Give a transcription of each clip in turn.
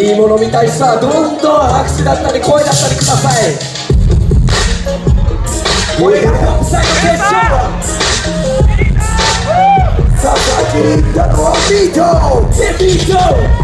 いいもの見たい人はどんどん拍手だったり声だったりください。これが国際の決勝。さあ先に行ったのはビートビート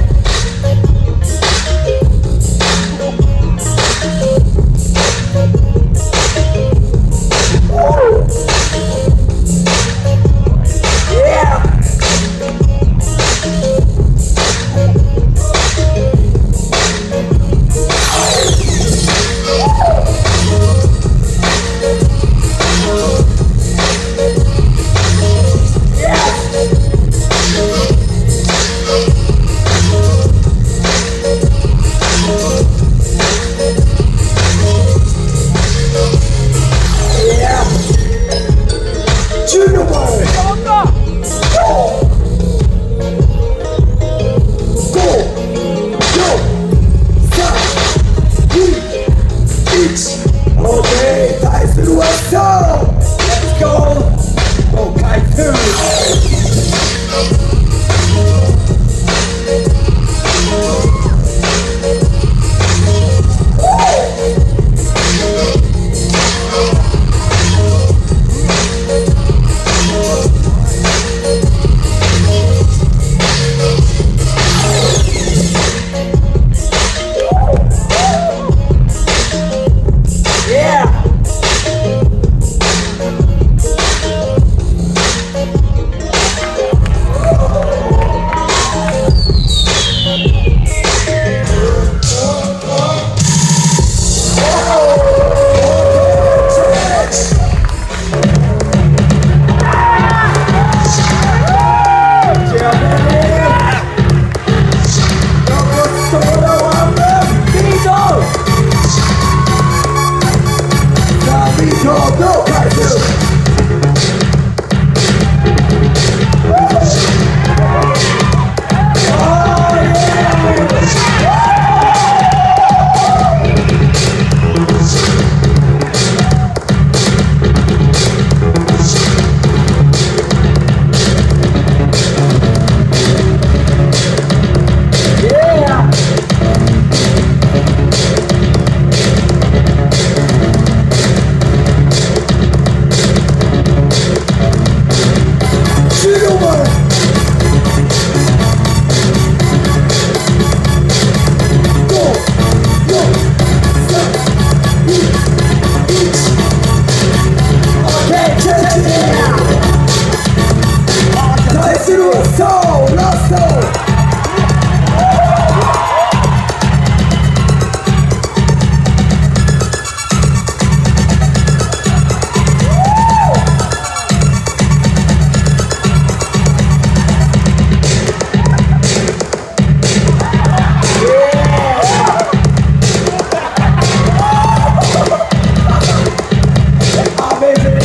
go let's go. Oh, okay, two. Amazing.